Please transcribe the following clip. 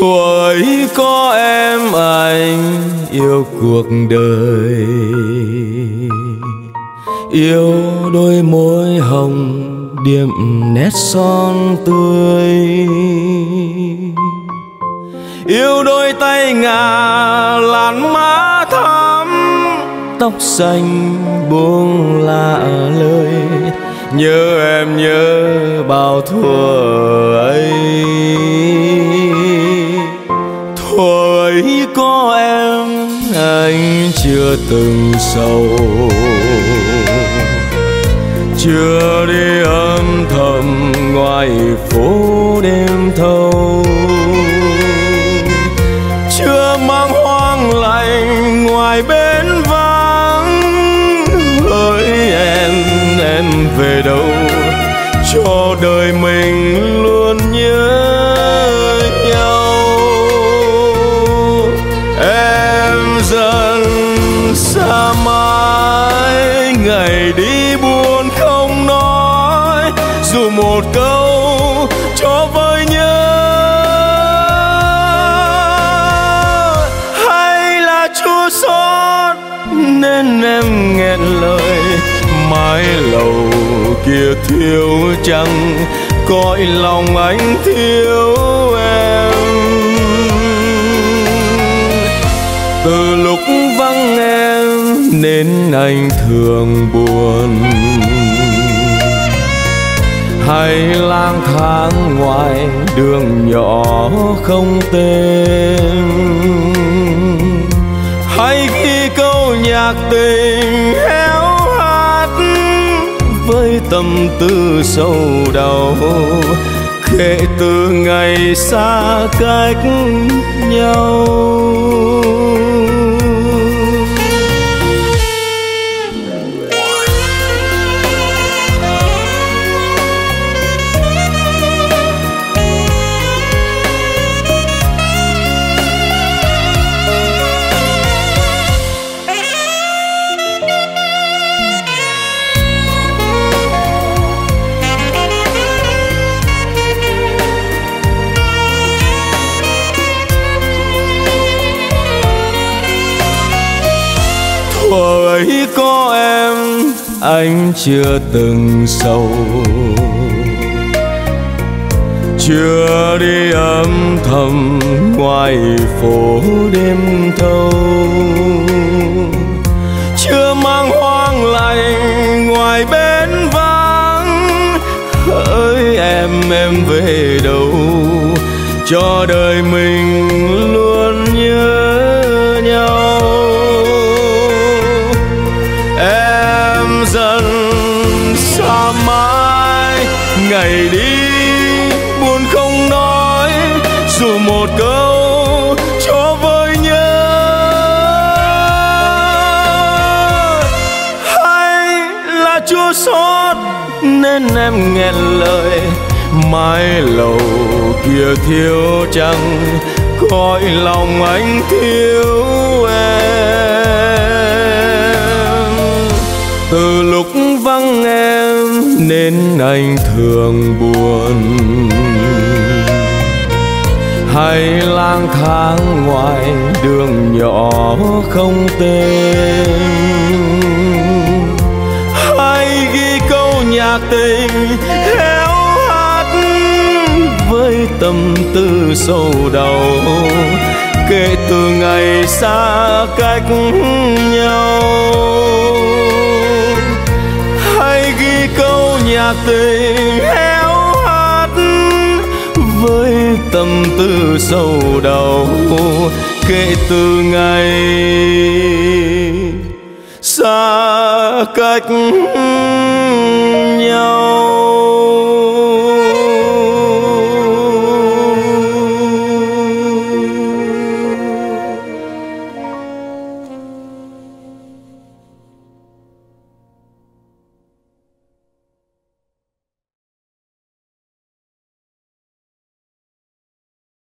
thuở có em anh, yêu cuộc đời. Yêu đôi môi hồng điểm nét son tươi. Yêu đôi tay ngà, làn má thắm. Tóc xanh buông lạ lời. Nhớ em nhớ bao thuở ấy. Chưa từng sầu. Chưa đi âm thầm ngoài phố đêm thâu. Chưa mang hoang lạnh ngoài bến vắng. Hỡi em em về đâu? Cho đời mình dù một câu cho vơi nhớ. Hay là chua xót nên em nghẹn lời, mái lầu kia thiếu chăng, cõi lòng anh thiếu em. Từ lúc vắng em, nên anh thường buồn hay lang thang ngoài đường nhỏ không tên. Hay khi câu nhạc tình héo hắt với tâm tư sâu đau, kể từ ngày xa cách nhau. Thuở ấy có em, anh chưa từng sầu. Chưa đi âm thầm ngoài phố đêm thâu. Chưa mang hoang lạnh ngoài bến vắng. Hỡi em em về đâu cho đời mình dần xa mãi. Ngày đi, buồn không nói, dù một câu cho vơi nhớ. Hay là chua xót nên em nghẹn lời, mái lầu kia thiếu chăng cõi lòng anh thiếu em từ lúc vắng em nên anh thường buồn. Hay lang thang ngoài đường nhỏ không tên. Hay ghi câu nhạc tình héo hắt với tâm tư sâu đầu, kể từ ngày xa cách nhau. tình héo hắt với tâm tư sâu đầu kể từ ngày xa cách nhau.